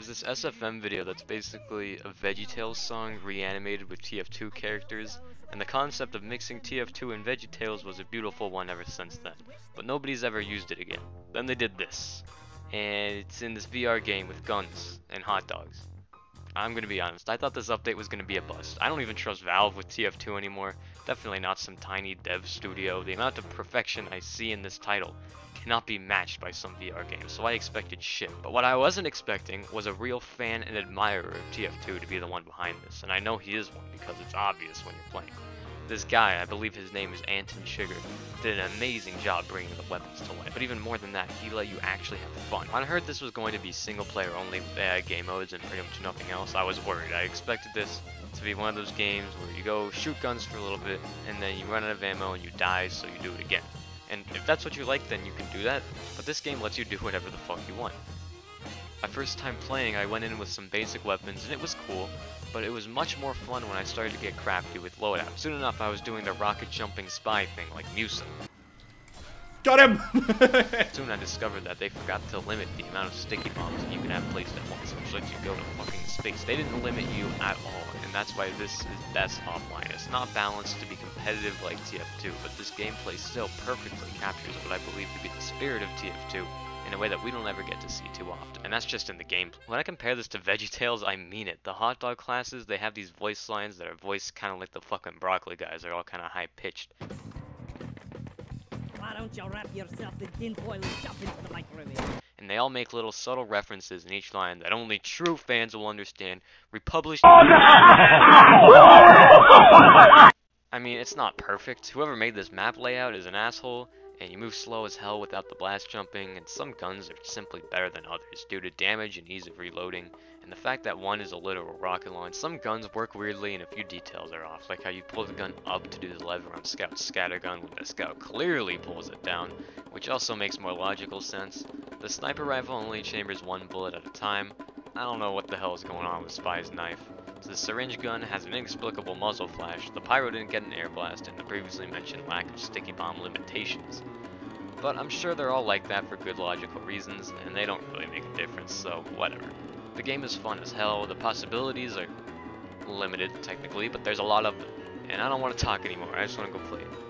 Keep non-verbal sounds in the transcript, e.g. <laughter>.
There's this SFM video that's basically a VeggieTales song reanimated with TF2 characters, and the concept of mixing TF2 and VeggieTales was a beautiful one ever since then, but nobody's ever used it again. Then they did this, and it's in this VR game with guns and hot dogs. I'm gonna be honest, I thought this update was gonna be a bust. I don't even trust Valve with TF2 anymore, definitely not some tiny dev studio. The amount of perfection I see in this title cannot be matched by some VR games, so I expected shit. But what I wasn't expecting was a real fan and admirer of TF2 to be the one behind this, and I know he is one because it's obvious when you're playing. This guy, I believe his name is Anton Sugar, did an amazing job bringing the weapons to life. But even more than that, he let you actually have fun. When I heard this was going to be single player only with AI game modes and pretty much nothing else, I was worried. I expected this to be one of those games where you go shoot guns for a little bit, and then you run out of ammo and you die, so you do it again. And if that's what you like, then you can do that, but this game lets you do <laughs> whatever the fuck you want. My first time playing, I went in with some basic weapons, and it was cool, but it was much more fun when I started to get crafty with loadout. Soon enough, I was doing the rocket jumping spy thing like Musa. Got him! <laughs> Soon I discovered that they forgot to limit the amount of sticky bombs you can have placed at once, which lets you go to fucking space. They didn't limit you at all, and that's why this is best offline. It's not balanced to be competitive like TF2, but this gameplay still perfectly captures what I believe to be the spirit of TF2 in a way that we don't ever get to see too often, and that's just in the gameplay. When I compare this to VeggieTales, I mean it. The hot dog classes, they have these voice lines that are voiced kind of like the fucking broccoli guys. They're all kind of high-pitched. Why don't you wrap yourself in tinfoil and jump into the microwave? and they all make little subtle references in each line that only true fans will understand. Republished. <laughs> I mean, it's not perfect. Whoever made this map layout is an asshole, and you move slow as hell without the blast jumping, and some guns are simply better than others due to damage and ease of reloading, and the fact that one is a literal rocket launch. Some guns work weirdly and a few details are off, like how you pull the gun up to do the lever on Scout's scattergun when the Scout clearly pulls it down, which also makes more logical sense. The sniper rifle only chambers one bullet at a time. I don't know what the hell is going on with Spy's knife. The syringe gun has an inexplicable muzzle flash, the pyro didn't get an air blast, and the previously mentioned lack of sticky bomb limitations. But I'm sure they're all like that for good logical reasons, and they don't really make a difference, so whatever. The game is fun as hell, the possibilities are limited, technically, but there's a lot of them. And I don't want to talk anymore, I just want to go play it.